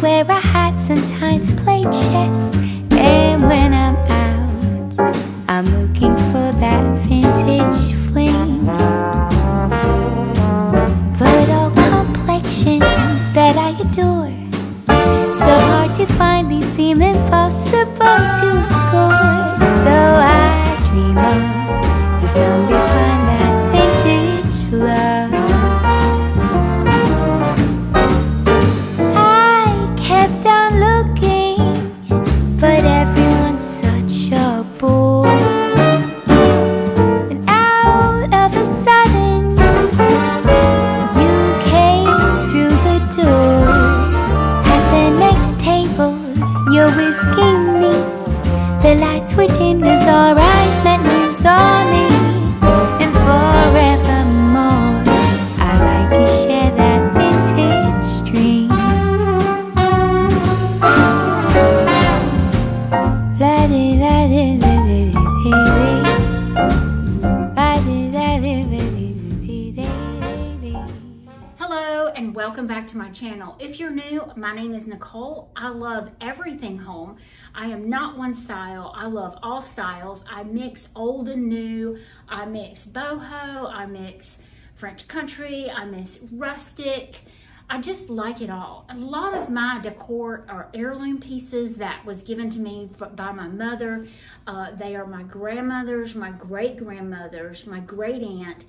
where I had sometimes played chess. And when I'm out, I'm looking for that vintage flame. But all complexions that I adore, so hard to find, these seem impossible to score. Lights welcome back to my channel. If you're new, my name is Nichole. I love everything home. I am not one style. I love all styles. I mix old and new. I mix boho. I mix French country. I mix rustic. I just like it all. A lot of my decor are heirloom pieces that was given to me by my mother. Uh, they are my grandmother's, my great grandmother's, my great aunt.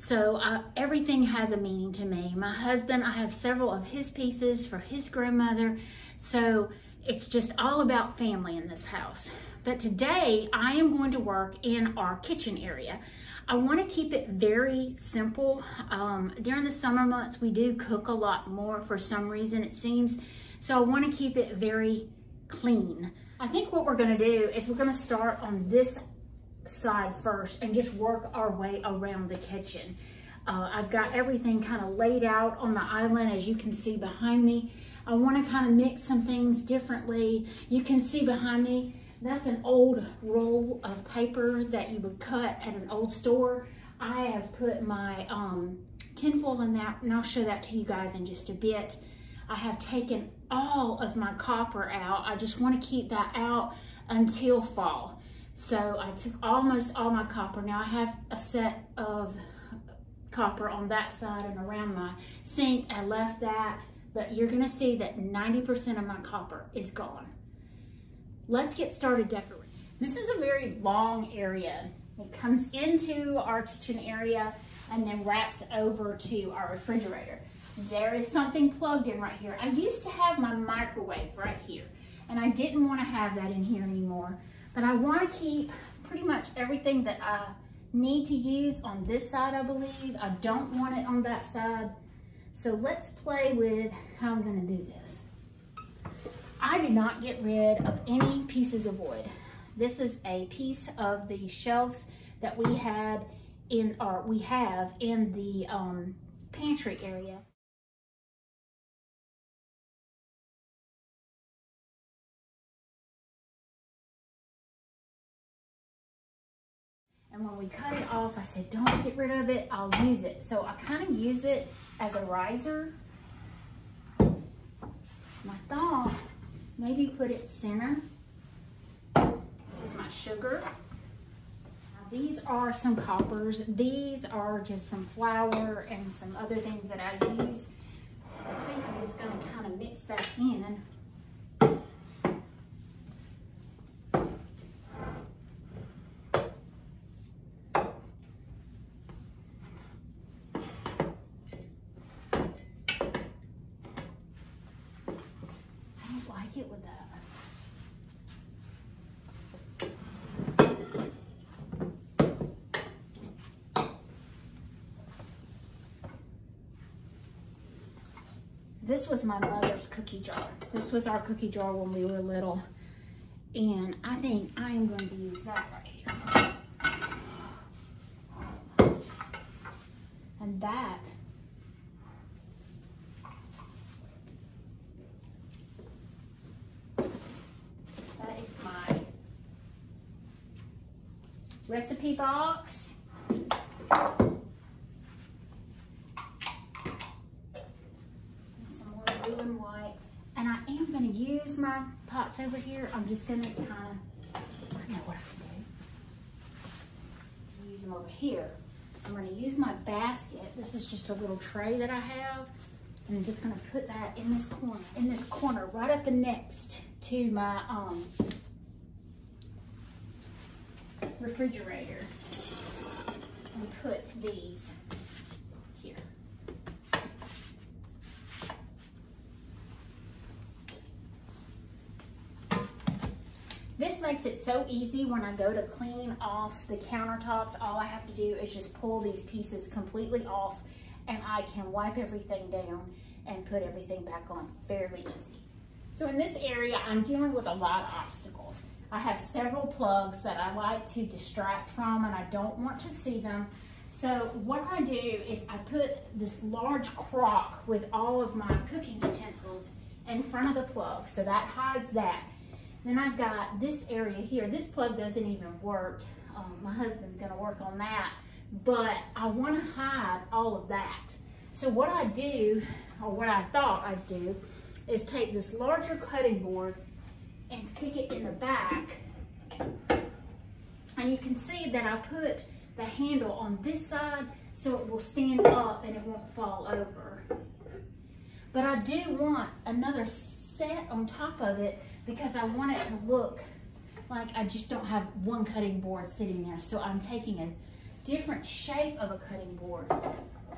So everything has a meaning to me. My husband, I have several of his pieces for his grandmother. So it's just all about family in this house. But today I am going to work in our kitchen area. I want to keep it very simple. Um, during the summer months, we do cook a lot more for some reason, it seems. So I want to keep it very clean. I think what we're going to do is we're going to start on this side first and just work our way around the kitchen. Uh, I've got everything kind of laid out on the island as you can see behind me. I want to kind of mix some things differently. You can see behind me, that's an old roll of paper that you would cut at an old store. I have put my um, tinfoil in that and I'll show that to you guys in just a bit. I have taken all of my copper out. I just want to keep that out until fall. So I took almost all my copper. Now I have a set of copper on that side and around my sink. I left that, but you're gonna see that 90% of my copper is gone. Let's get started decorating. This is a very long area. It comes into our kitchen area and then wraps over to our refrigerator. There is something plugged in right here. I used to have my microwave right here and I didn't wanna have that in here anymore. But I wanna keep pretty much everything that I need to use on this side, I believe. I don't want it on that side. So let's play with how I'm gonna do this. I do not get rid of any pieces of wood. This is a piece of the shelves that we had in, or we have in the um, pantry area. And when we cut it off, I said, don't get rid of it, I'll use it. So I kind of use it as a riser. My thought maybe put it center. This is my sugar. Now, these are some coppers. These are just some flour and some other things that I use. I think I'm just gonna kind of mix that in. I don't like it with that. This was my mother's cookie jar. This was our cookie jar when we were little. And I think I am going to use that right here. And That is my recipe box. And some more blue and white. And I am gonna use my pots over here. I'm just gonna kind of, I know what I can do. Use them over here. I'm gonna use my basket. This is just a little tray that I have. And I'm just gonna put that in this corner, in this corner, right up next to my um, refrigerator. And put these here. This makes it so easy when I go to clean off the countertops. All I have to do is just pull these pieces completely off and I can wipe everything down and put everything back on fairly easy. So in this area, I'm dealing with a lot of obstacles. I have several plugs that I like to distract from and I don't want to see them. So what I do is I put this large crock with all of my cooking utensils in front of the plug. So that hides that. Then I've got this area here. This plug doesn't even work. Um, my husband's gonna work on that. But I wanna hide all of that. So what I do, or what I thought I'd do, is take this larger cutting board and stick it in the back. You can see that I put the handle on this side so it will stand up and it won't fall over. But I do want another set on top of it because I want it to look like I just don't have one cutting board sitting there. So I'm taking a different shape of a cutting board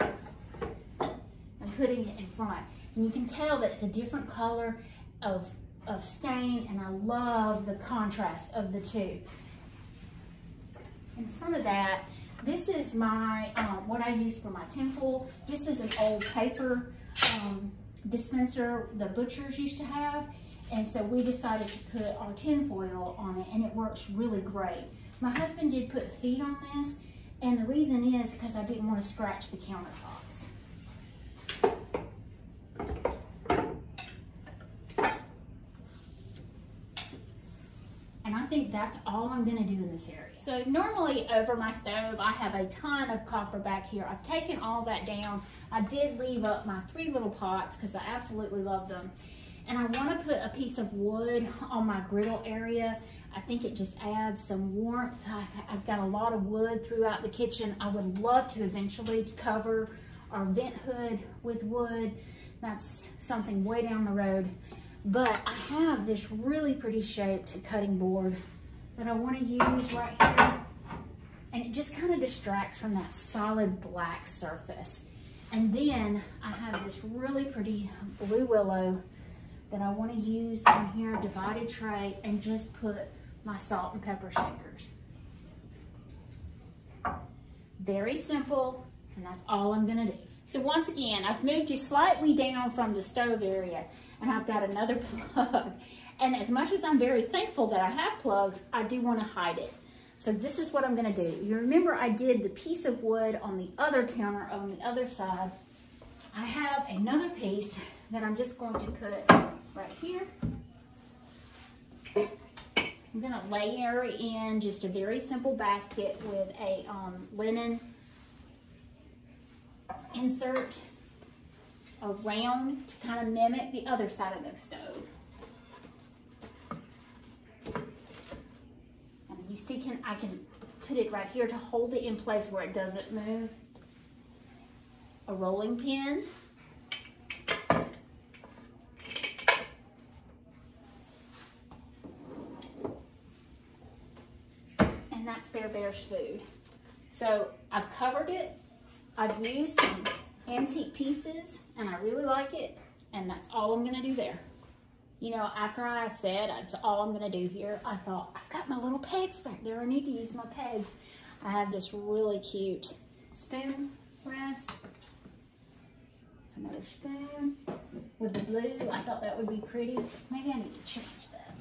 and putting it in front. And you can tell that it's a different color of, of stain and I love the contrast of the two. In front of that, this is my, um, what I use for my temple. This is an old paper um, dispenser the butchers used to have. And so we decided to put our tinfoil on it and it works really great. My husband did put feet on this and the reason is because I didn't want to scratch the countertops. And I think that's all I'm gonna do in this area. So normally over my stove, I have a ton of copper back here. I've taken all that down. I did leave up my three little pots because I absolutely love them. And I wanna put a piece of wood on my griddle area. I think it just adds some warmth. I've, I've got a lot of wood throughout the kitchen. I would love to eventually cover our vent hood with wood. That's something way down the road. But I have this really pretty shaped cutting board that I want to use right here. And it just kind of distracts from that solid black surface. And then I have this really pretty blue willow that I want to use in here, divided tray, and just put my salt and pepper shakers. Very simple, and that's all I'm gonna do. So once again, I've moved you slightly down from the stove area, and I've got another plug. And as much as I'm very thankful that I have plugs, I do wanna hide it. So this is what I'm gonna do. You remember I did the piece of wood on the other counter on the other side. I have another piece that I'm just going to put right here. I'm gonna layer in just a very simple basket with a um, linen insert around to kind of mimic the other side of the stove. And you see, can I can put it right here to hold it in place where it doesn't move. A rolling pin. And that's Bear Bear's food. So I've covered it. I've used some antique pieces and I really like it. And that's all I'm gonna do there. You know, after I said that's all I'm gonna do here, I thought, I've got my little pegs back there. I need to use my pegs. I have this really cute spoon rest. Another spoon with the blue. I thought that would be pretty. Maybe I need to change that.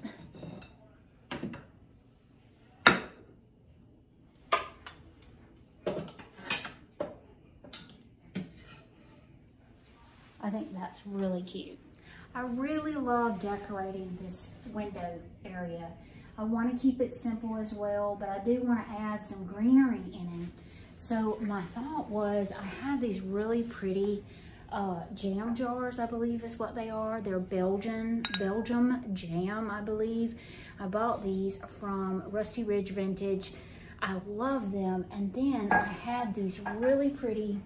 I think that's really cute. I really love decorating this window area. I want to keep it simple as well, but I do want to add some greenery in it. So my thought was I have these really pretty uh, jam jars, I believe is what they are. They're Belgian, Belgium jam, I believe. I bought these from Rusty Ridge Vintage. I love them. And then I had these really pretty,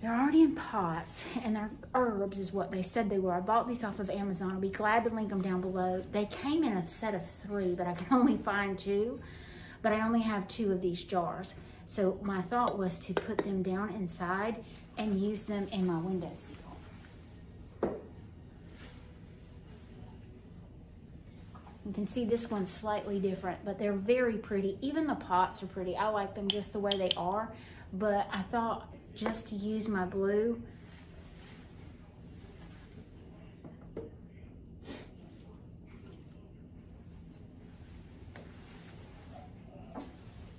they're already in pots and they're herbs is what they said they were. I bought these off of Amazon. I'll be glad to link them down below. They came in a set of three, but I can only find two. But I only have two of these jars. So my thought was to put them down inside and use them in my window windowsill. You can see this one's slightly different, but they're very pretty. Even the pots are pretty. I like them just the way they are, but I thought just to use my blue,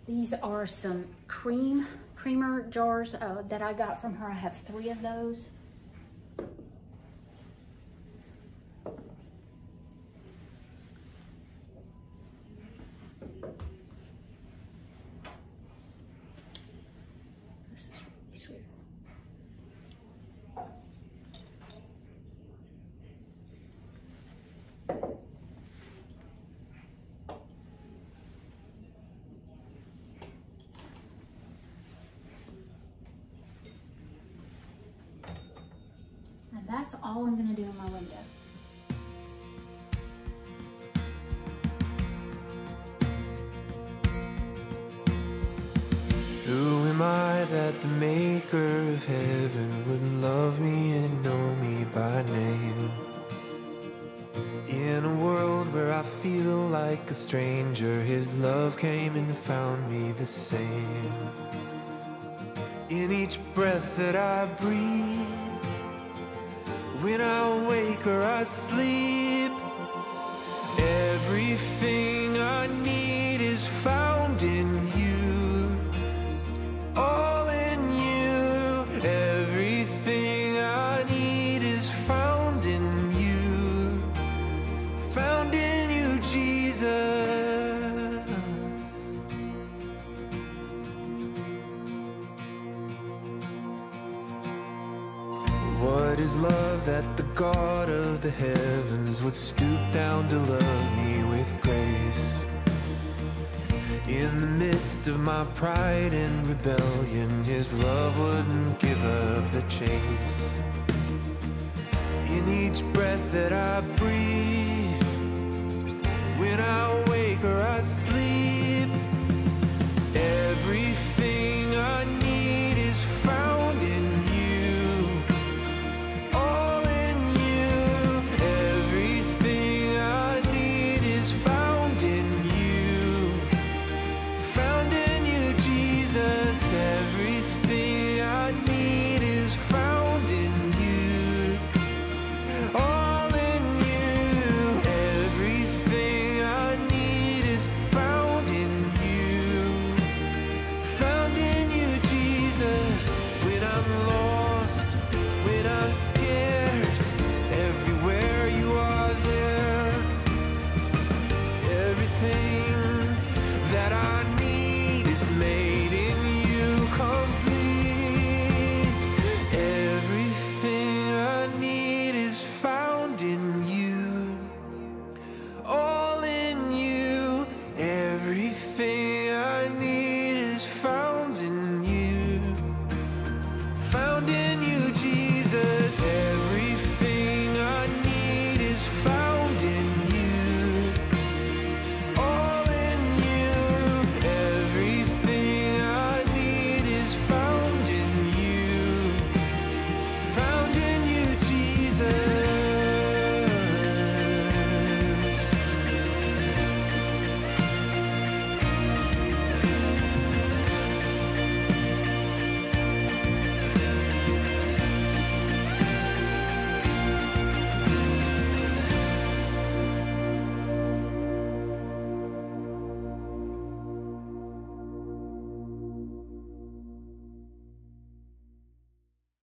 These are some cream creamer jars uh, that I got from her. I have three of those. This is really sweet. And that's all I'm gonna do in my window. Who am I that the maker of heaven would love me and know me by name? In a world where I feel like a stranger, His love came and found me the same. In each breath that I breathe, when I wake or I sleep, everything is love that the God of the heavens would stoop down to love me with grace? In the midst of my pride and rebellion, his love wouldn't give up the chase. In each breath that I breathe, when I wake or I sleep,